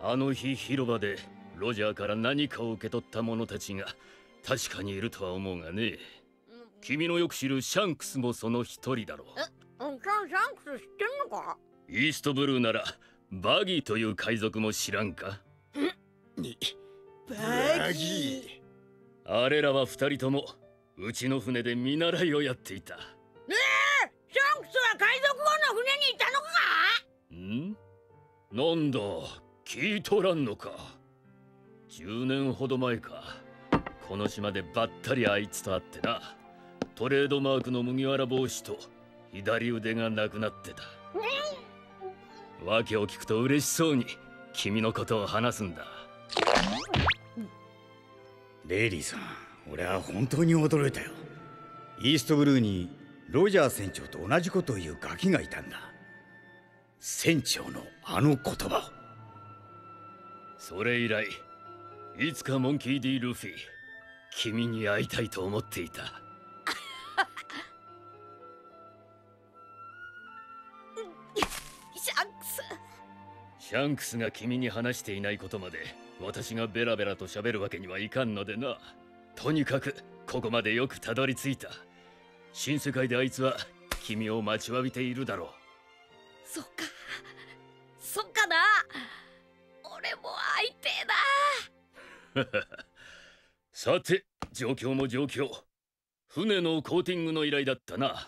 あの日広場でロジャーから何かを受け取った者たちが確かにいるとは思うがね。君のよく知るシャンクスもその一人だろう。シャンシャンクス知ってんのか？イーストブルーならバギーという海賊も知らんか？バギあれらは二人ともうちの船で見習いをやっていた。ねえ？シャンクスは海賊王の船にいたのか？ん？なんだ？聞いとらんのか。10年ほど前か。この島でばったりあいつと会ってな。トレードマークの麦わら帽子と左腕がなくなってた。訳を聞くと嬉しそうに君のことを話すんだ。レイリーさん俺は本当に驚いたよ。イーストブルーにロジャー船長と同じことを言うガキがいたんだ。船長のあの言葉それ以来いつかモンキー・ディ・ルフィ君に会いたいと思っていた。シャンクス。シャンクスが君に話していないことまで私がベラベラと喋るわけにはいかんのでな。とにかくここまでよくたどり着いた。新世界であいつは君を待ちわびているだろそっか。そっかな さて状況も状況。船のコーティングの依頼だったな。